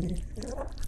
Yeah.